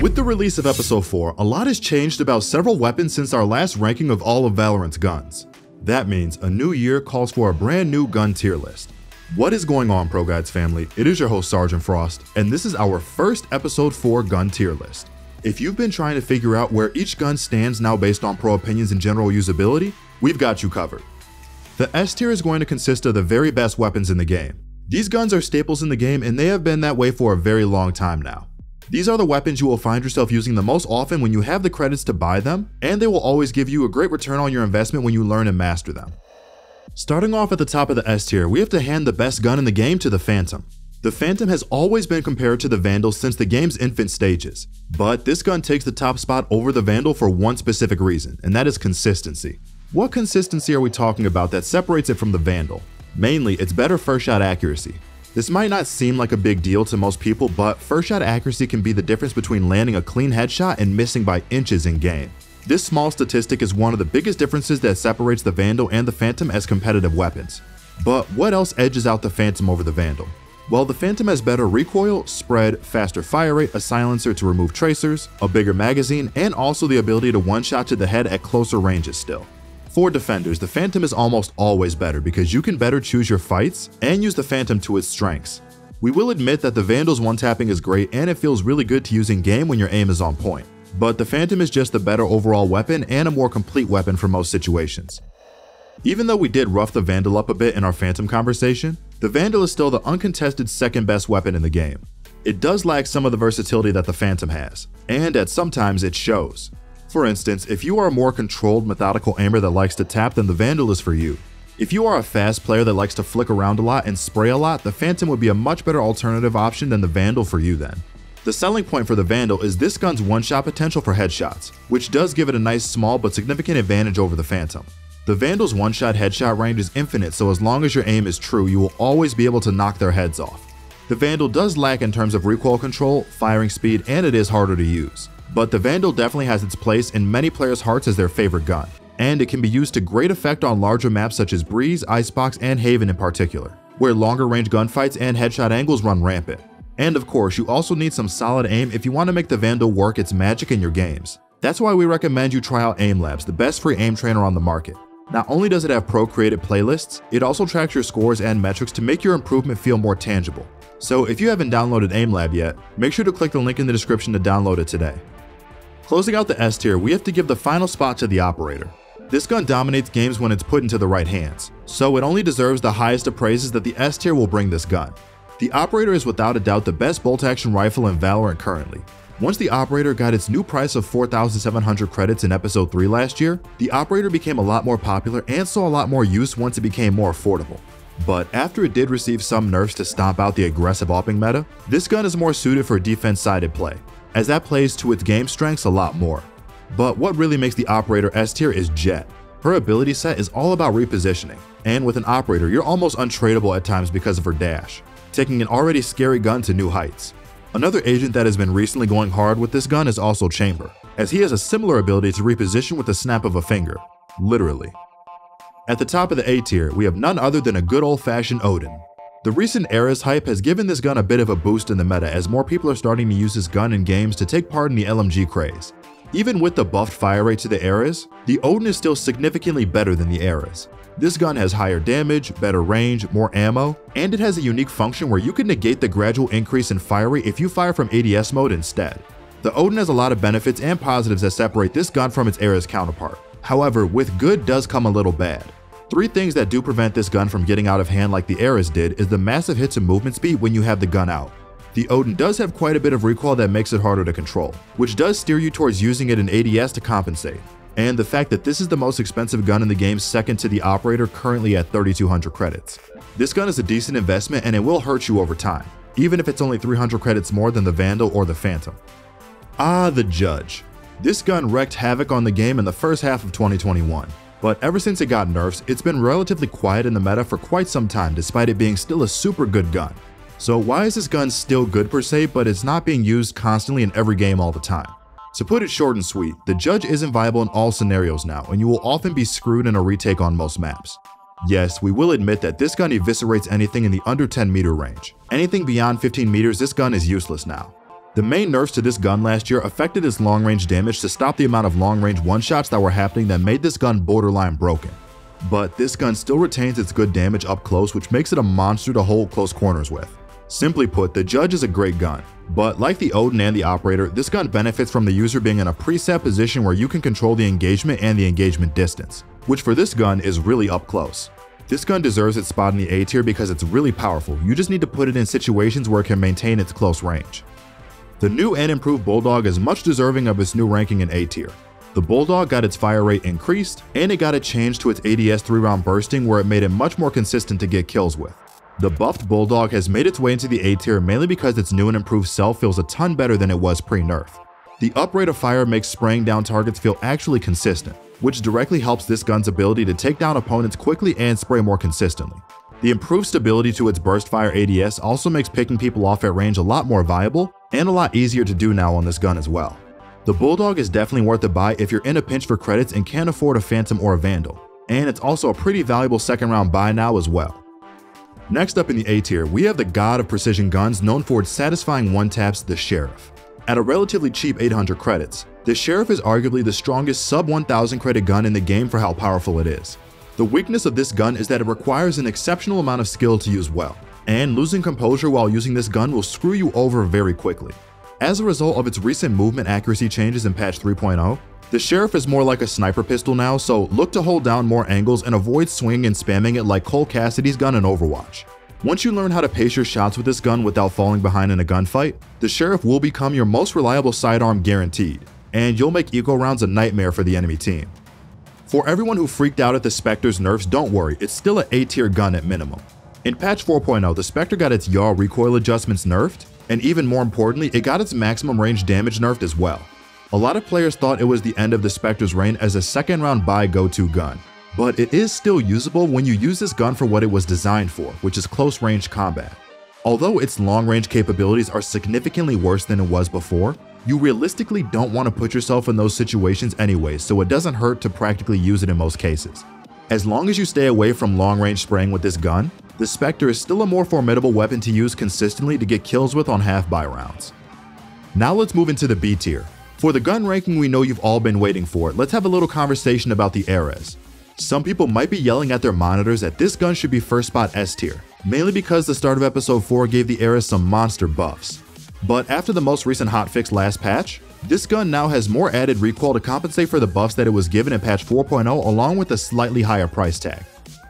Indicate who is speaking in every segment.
Speaker 1: With the release of Episode 4, a lot has changed about several weapons since our last ranking of all of Valorant's guns. That means a new year calls for a brand new gun tier list. What is going on, Pro Guides family? It is your host, Sergeant Frost, and this is our first Episode 4 gun tier list. If you've been trying to figure out where each gun stands now based on pro opinions and general usability, we've got you covered. The S tier is going to consist of the very best weapons in the game. These guns are staples in the game and they have been that way for a very long time now. These are the weapons you will find yourself using the most often when you have the credits to buy them, and they will always give you a great return on your investment when you learn and master them. Starting off at the top of the S tier, we have to hand the best gun in the game to the Phantom. The Phantom has always been compared to the Vandal since the game's infant stages, but this gun takes the top spot over the Vandal for one specific reason, and that is consistency. What consistency are we talking about that separates it from the Vandal? Mainly, it's better first shot accuracy. This might not seem like a big deal to most people, but first shot accuracy can be the difference between landing a clean headshot and missing by inches in game. This small statistic is one of the biggest differences that separates the Vandal and the Phantom as competitive weapons. But what else edges out the Phantom over the Vandal? Well, the Phantom has better recoil, spread, faster fire rate, a silencer to remove tracers, a bigger magazine, and also the ability to one-shot to the head at closer ranges still. For defenders, the Phantom is almost always better because you can better choose your fights and use the Phantom to its strengths. We will admit that the Vandal's one-tapping is great and it feels really good to use in game when your aim is on point, but the Phantom is just a better overall weapon and a more complete weapon for most situations. Even though we did rough the Vandal up a bit in our Phantom conversation, the Vandal is still the uncontested second best weapon in the game. It does lack some of the versatility that the Phantom has, and at sometimes it shows. For instance, if you are a more controlled, methodical aimer that likes to tap, then the Vandal is for you. If you are a fast player that likes to flick around a lot and spray a lot, the Phantom would be a much better alternative option than the Vandal for you then. The selling point for the Vandal is this gun's one-shot potential for headshots, which does give it a nice small but significant advantage over the Phantom. The Vandal's one-shot headshot range is infinite so as long as your aim is true, you will always be able to knock their heads off. The Vandal does lack in terms of recoil control, firing speed, and it is harder to use but the Vandal definitely has its place in many players' hearts as their favorite gun, and it can be used to great effect on larger maps such as Breeze, Icebox, and Haven in particular, where longer range gunfights and headshot angles run rampant. And of course, you also need some solid aim if you want to make the Vandal work its magic in your games. That's why we recommend you try out Aim Labs, the best free aim trainer on the market. Not only does it have pro-created playlists, it also tracks your scores and metrics to make your improvement feel more tangible. So if you haven't downloaded AimLab yet, make sure to click the link in the description to download it today. Closing out the S tier, we have to give the final spot to the Operator. This gun dominates games when it's put into the right hands, so it only deserves the highest of praises that the S tier will bring this gun. The Operator is without a doubt the best bolt-action rifle in Valorant currently. Once the Operator got its new price of 4,700 credits in Episode 3 last year, the Operator became a lot more popular and saw a lot more use once it became more affordable. But after it did receive some nerfs to stomp out the aggressive AWPing meta, this gun is more suited for defense-sided play, as that plays to its game strengths a lot more. But what really makes the Operator S tier is Jett. Her ability set is all about repositioning, and with an Operator, you're almost untradeable at times because of her dash, taking an already scary gun to new heights. Another agent that has been recently going hard with this gun is also Chamber, as he has a similar ability to reposition with the snap of a finger, literally. At the top of the A tier, we have none other than a good old-fashioned Odin, the recent Ares hype has given this gun a bit of a boost in the meta as more people are starting to use this gun in games to take part in the LMG craze. Even with the buffed fire rate to the Ares, the Odin is still significantly better than the Ares. This gun has higher damage, better range, more ammo, and it has a unique function where you can negate the gradual increase in fire rate if you fire from ADS mode instead. The Odin has a lot of benefits and positives that separate this gun from its Ares counterpart. However, with good does come a little bad. Three things that do prevent this gun from getting out of hand like the Ares did is the massive hits and movement speed when you have the gun out. The Odin does have quite a bit of recoil that makes it harder to control, which does steer you towards using it in ADS to compensate. And the fact that this is the most expensive gun in the game second to the Operator currently at 3200 credits. This gun is a decent investment and it will hurt you over time, even if it's only 300 credits more than the Vandal or the Phantom. Ah, the Judge. This gun wreaked havoc on the game in the first half of 2021, but ever since it got nerfs, it's been relatively quiet in the meta for quite some time despite it being still a super good gun. So why is this gun still good per se, but it's not being used constantly in every game all the time? To put it short and sweet, the Judge isn't viable in all scenarios now, and you will often be screwed in a retake on most maps. Yes, we will admit that this gun eviscerates anything in the under 10 meter range. Anything beyond 15 meters, this gun is useless now. The main nerfs to this gun last year affected its long range damage to stop the amount of long range one shots that were happening that made this gun borderline broken. But this gun still retains its good damage up close which makes it a monster to hold close corners with. Simply put, the Judge is a great gun, but like the Odin and the Operator, this gun benefits from the user being in a preset position where you can control the engagement and the engagement distance, which for this gun is really up close. This gun deserves its spot in the A tier because it's really powerful, you just need to put it in situations where it can maintain its close range. The new and improved Bulldog is much deserving of its new ranking in A tier. The Bulldog got its fire rate increased, and it got it changed to its ADS 3 round bursting where it made it much more consistent to get kills with. The buffed Bulldog has made its way into the A tier mainly because its new and improved self feels a ton better than it was pre-nerf. The up rate of fire makes spraying down targets feel actually consistent, which directly helps this gun's ability to take down opponents quickly and spray more consistently. The improved stability to its burst fire ADS also makes picking people off at range a lot more viable and a lot easier to do now on this gun as well. The Bulldog is definitely worth a buy if you're in a pinch for credits and can't afford a Phantom or a Vandal, and it's also a pretty valuable second round buy now as well. Next up in the A tier, we have the god of precision guns known for its satisfying one-taps, the Sheriff. At a relatively cheap 800 credits, the Sheriff is arguably the strongest sub 1000 credit gun in the game for how powerful it is. The weakness of this gun is that it requires an exceptional amount of skill to use well, and losing composure while using this gun will screw you over very quickly. As a result of its recent movement accuracy changes in patch 3.0, the Sheriff is more like a sniper pistol now, so look to hold down more angles and avoid swinging and spamming it like Cole Cassidy's gun in Overwatch. Once you learn how to pace your shots with this gun without falling behind in a gunfight, the Sheriff will become your most reliable sidearm guaranteed, and you'll make eco rounds a nightmare for the enemy team. For everyone who freaked out at the Spectre's nerfs, don't worry, it's still an A tier gun at minimum. In patch 4.0, the Spectre got its yaw recoil adjustments nerfed, and even more importantly, it got its maximum range damage nerfed as well. A lot of players thought it was the end of the Spectre's reign as a second round buy go-to gun, but it is still usable when you use this gun for what it was designed for, which is close range combat. Although its long range capabilities are significantly worse than it was before, you realistically don't want to put yourself in those situations anyway, so it doesn't hurt to practically use it in most cases. As long as you stay away from long range spraying with this gun, the Spectre is still a more formidable weapon to use consistently to get kills with on half buy rounds. Now let's move into the B tier, for the gun ranking we know you've all been waiting for, let's have a little conversation about the Ares. Some people might be yelling at their monitors that this gun should be first spot S tier, mainly because the start of episode 4 gave the Ares some monster buffs. But after the most recent hotfix last patch, this gun now has more added recoil to compensate for the buffs that it was given in patch 4.0 along with a slightly higher price tag.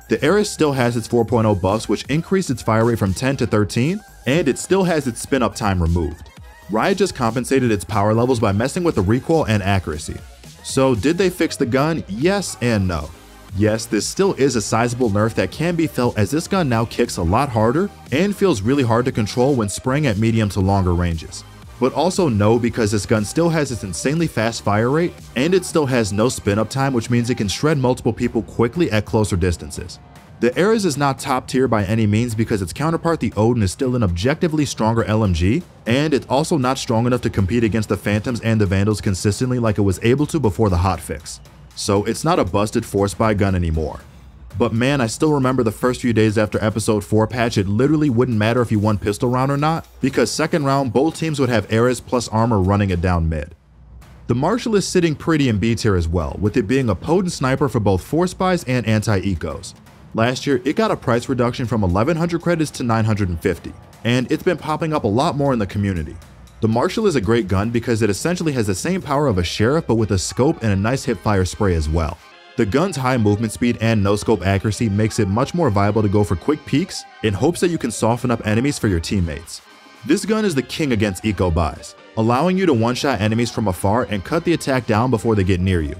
Speaker 1: The Ares still has its 4.0 buffs which increased its fire rate from 10 to 13, and it still has its spin up time removed. Riot just compensated its power levels by messing with the recoil and accuracy. So did they fix the gun? Yes and no. Yes, this still is a sizable nerf that can be felt as this gun now kicks a lot harder and feels really hard to control when spraying at medium to longer ranges. But also no because this gun still has its insanely fast fire rate and it still has no spin up time which means it can shred multiple people quickly at closer distances. The Ares is not top tier by any means because its counterpart the Odin is still an objectively stronger LMG, and it's also not strong enough to compete against the Phantoms and the Vandals consistently like it was able to before the hotfix. So it's not a busted force buy gun anymore. But man, I still remember the first few days after episode 4 patch, it literally wouldn't matter if you won pistol round or not, because second round both teams would have Ares plus armor running it down mid. The Marshal is sitting pretty in B tier as well, with it being a potent sniper for both force buys and anti-ecos. Last year, it got a price reduction from 1100 credits to 950, and it's been popping up a lot more in the community. The Marshal is a great gun because it essentially has the same power of a Sheriff but with a scope and a nice hipfire spray as well. The gun's high movement speed and no-scope accuracy makes it much more viable to go for quick peeks in hopes that you can soften up enemies for your teammates. This gun is the king against eco buys, allowing you to one-shot enemies from afar and cut the attack down before they get near you.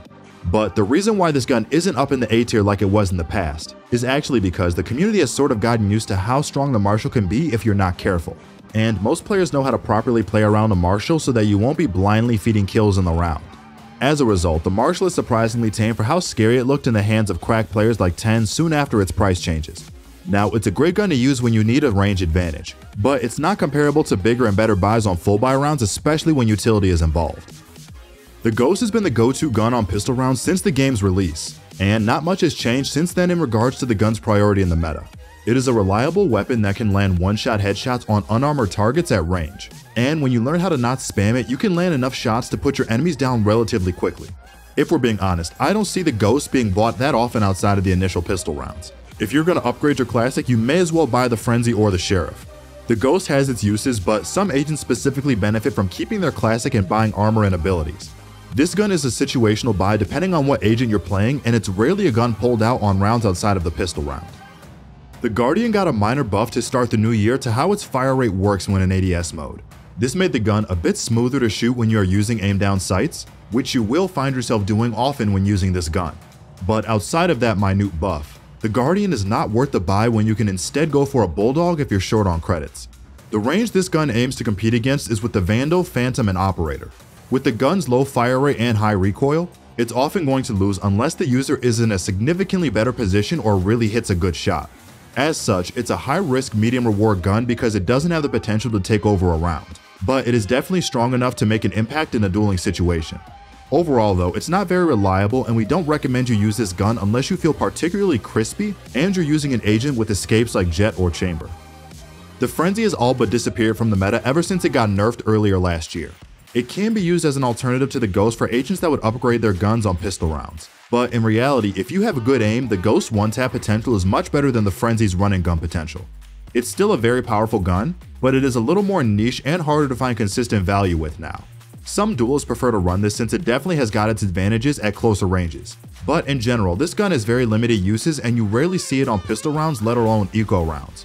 Speaker 1: But the reason why this gun isn't up in the A tier like it was in the past is actually because the community has sort of gotten used to how strong the Marshal can be if you're not careful. And most players know how to properly play around the Marshal so that you won't be blindly feeding kills in the round. As a result, the Marshal is surprisingly tame for how scary it looked in the hands of crack players like TenZ soon after its price changes. Now, it's a great gun to use when you need a range advantage, but it's not comparable to bigger and better buys on full buy rounds especially when utility is involved. The Ghost has been the go-to gun on pistol rounds since the game's release, and not much has changed since then in regards to the gun's priority in the meta. It is a reliable weapon that can land one-shot headshots on unarmored targets at range. And when you learn how to not spam it, you can land enough shots to put your enemies down relatively quickly. If we're being honest, I don't see the Ghost being bought that often outside of the initial pistol rounds. If you're going to upgrade your classic, you may as well buy the Frenzy or the Sheriff. The Ghost has its uses, but some agents specifically benefit from keeping their classic and buying armor and abilities. This gun is a situational buy depending on what agent you're playing, and it's rarely a gun pulled out on rounds outside of the pistol round. The Guardian got a minor buff to start the new year to how its fire rate works when in ADS mode. This made the gun a bit smoother to shoot when you are using aim down sights, which you will find yourself doing often when using this gun. But outside of that minute buff, the Guardian is not worth the buy when you can instead go for a Bulldog if you're short on credits. The range this gun aims to compete against is with the Vandal, Phantom, and Operator. With the gun's low fire rate and high recoil, it's often going to lose unless the user is in a significantly better position or really hits a good shot. As such, it's a high risk medium reward gun because it doesn't have the potential to take over a round, but it is definitely strong enough to make an impact in a dueling situation. Overall though, it's not very reliable and we don't recommend you use this gun unless you feel particularly crispy and you're using an agent with escapes like Jett or Chamber. The Frenzy has all but disappeared from the meta ever since it got nerfed earlier last year. It can be used as an alternative to the Ghost for agents that would upgrade their guns on pistol rounds. But in reality, if you have a good aim, the Ghost one-tap potential is much better than the Frenzy's running gun potential. It's still a very powerful gun, but it is a little more niche and harder to find consistent value with now. Some duelists prefer to run this since it definitely has got its advantages at closer ranges. But in general, this gun has very limited uses and you rarely see it on pistol rounds let alone eco rounds.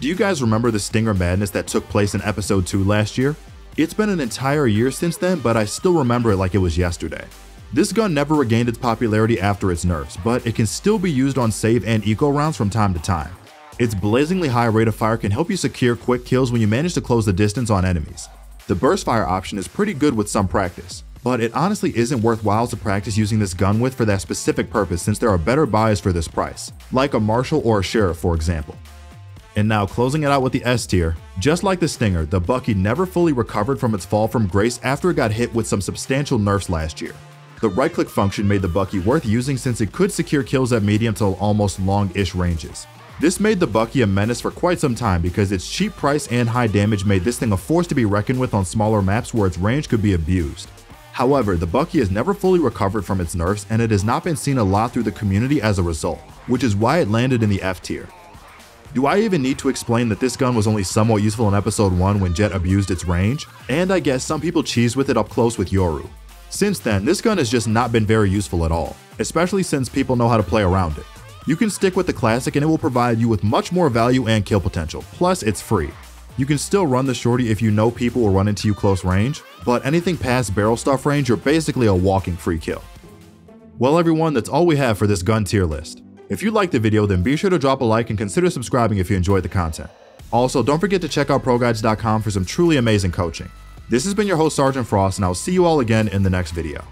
Speaker 1: Do you guys remember the Stinger madness that took place in episode 2 last year? It's been an entire year since then, but I still remember it like it was yesterday. This gun never regained its popularity after its nerfs, but it can still be used on save and eco rounds from time to time. Its blazingly high rate of fire can help you secure quick kills when you manage to close the distance on enemies. The burst fire option is pretty good with some practice, but it honestly isn't worthwhile to practice using this gun with for that specific purpose since there are better buys for this price, like a Marshal or a Sheriff for example. And now closing it out with the S tier, just like the Stinger, the Bucky never fully recovered from its fall from grace after it got hit with some substantial nerfs last year. The right click function made the Bucky worth using since it could secure kills at medium to almost long-ish ranges. This made the Bucky a menace for quite some time because its cheap price and high damage made this thing a force to be reckoned with on smaller maps where its range could be abused. However, the Bucky has never fully recovered from its nerfs and it has not been seen a lot through the community as a result, which is why it landed in the F tier. Do I even need to explain that this gun was only somewhat useful in episode 1 when Jett abused its range? And I guess some people cheese with it up close with Yoru. Since then, this gun has just not been very useful at all, especially since people know how to play around it. You can stick with the classic and it will provide you with much more value and kill potential, plus it's free. You can still run the shorty if you know people will run into you close range, but anything past barrel stuff range you're basically a walking free kill. Well everyone, that's all we have for this gun tier list. If you liked the video, then be sure to drop a like and consider subscribing if you enjoyed the content. Also, don't forget to check out ProGuides.com for some truly amazing coaching. This has been your host Sergeant Frost, and I'll see you all again in the next video.